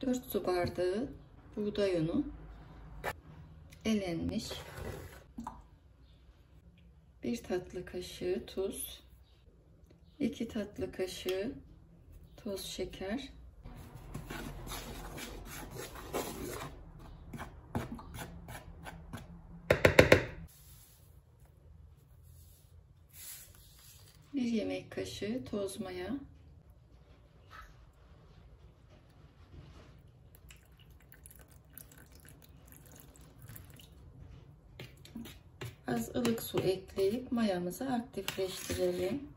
4 su bardağı buğday unu elenmiş. 1 tatlı kaşığı tuz. 2 tatlı kaşığı toz şeker. Bir yemek kaşığı toz maya az ılık su ekleyip mayamızı aktifleştirelim.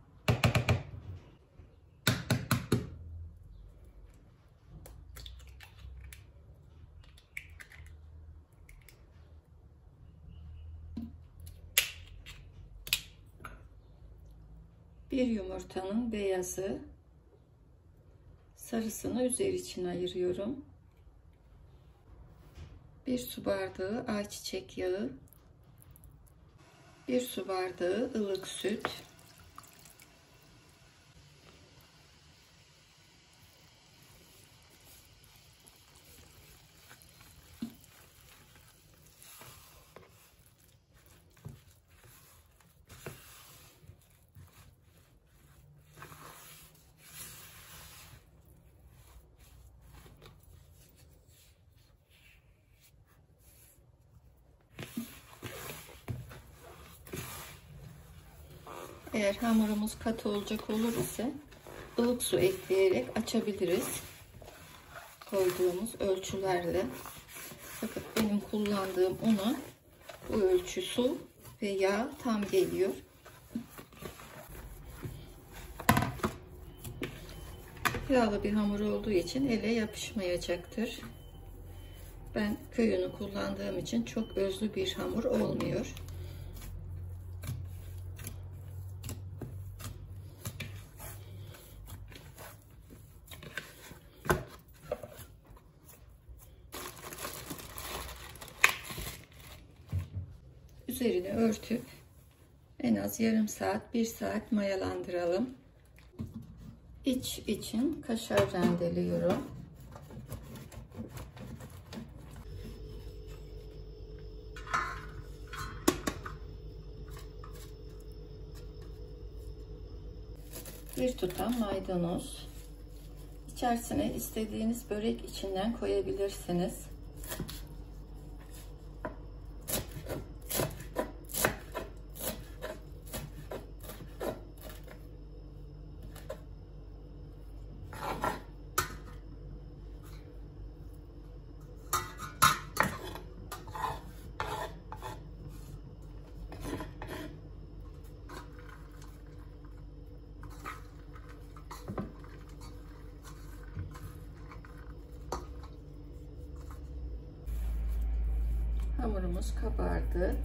Bir yumurtanın beyazı sarısını üzeri için ayırıyorum. Bir su bardağı ayçiçek yağı 1 su bardağı ılık süt, Eğer hamurumuz katı olacak olur ise ılık su ekleyerek açabiliriz. Koyduğumuz ölçülerle. Fakat benim kullandığım una bu ölçü su ve yağ tam geliyor. Yağlı bir hamur olduğu için ele yapışmayacaktır. Ben köyünü kullandığım için çok özlü bir hamur olmuyor. Üzerini örtüp en az yarım saat, bir saat mayalandıralım. İç için kaşar rendeliyorum. Bir tutam maydanoz. İçerisine istediğiniz börek içinden koyabilirsiniz. Hamurumuz kabardı.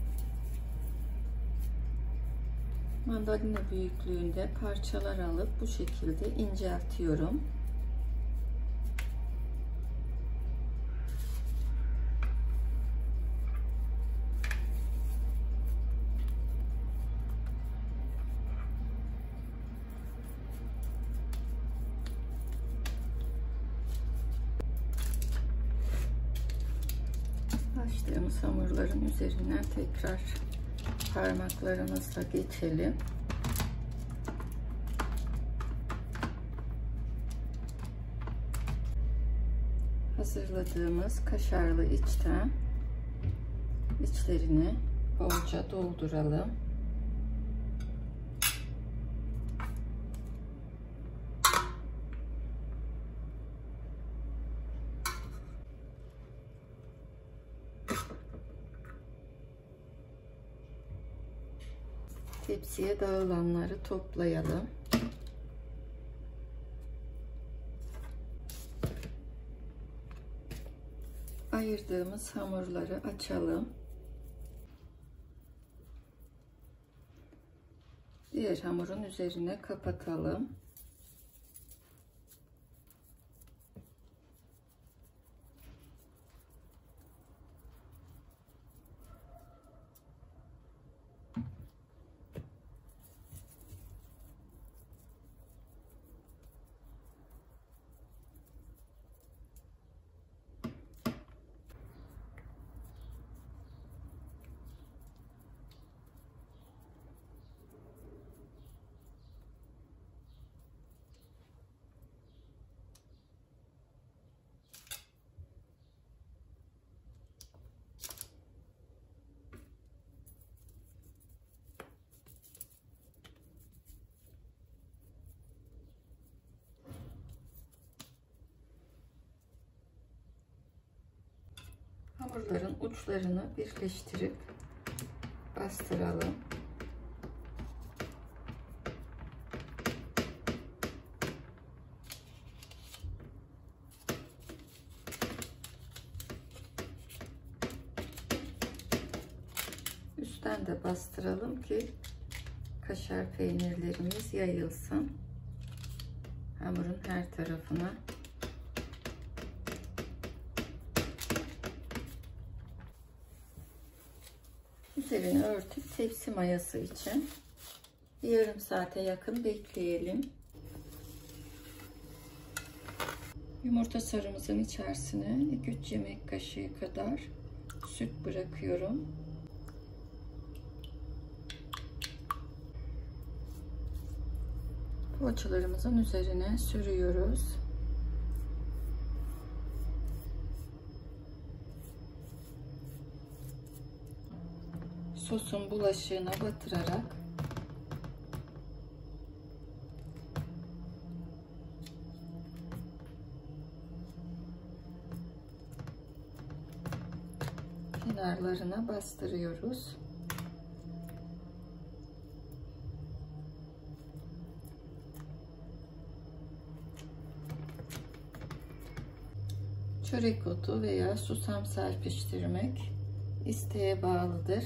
Mandalina büyüklüğünde parçalar alıp bu şekilde inceltiyorum. Hamurların üzerinden tekrar parmaklarımızla geçelim. Hazırladığımız kaşarlı içten içlerini bolca dolduralım. Tepsiye dağılanları toplayalım. Ayırdığımız hamurları açalım. Diğer hamurun üzerine kapatalım. Hamurların uçlarını birleştirip bastıralım. Üstten de bastıralım ki kaşar peynirlerimiz yayılsın hamurun her tarafına. Üzerini örtüp tepsi mayası için yarım saate yakın bekleyelim. Yumurta sarımızın içerisine 2-3 yemek kaşığı kadar süt bırakıyorum. Poğaçalarımızın üzerine sürüyoruz. Sosun bulaşığına batırarak kenarlarına bastırıyoruz. Çörek otu veya susam serpiştirmek isteğe bağlıdır.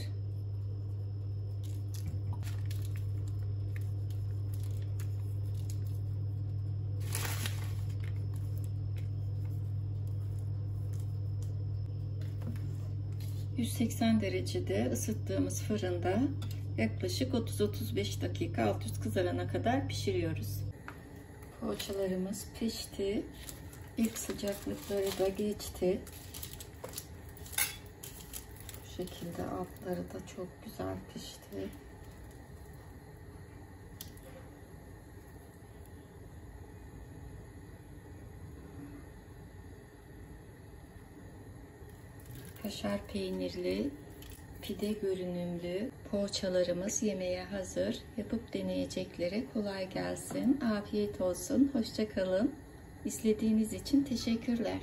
...180 derecede ısıttığımız fırında yaklaşık 30-35 dakika alt üst kızarana kadar pişiriyoruz. Poğaçalarımız pişti. İlk sıcaklıkları da geçti. Bu şekilde altları da çok güzel pişti. Kaşar peynirli, pide görünümlü poğaçalarımız yemeğe hazır. Yapıp deneyeceklere kolay gelsin. Afiyet olsun. Hoşçakalın. İzlediğiniz için teşekkürler.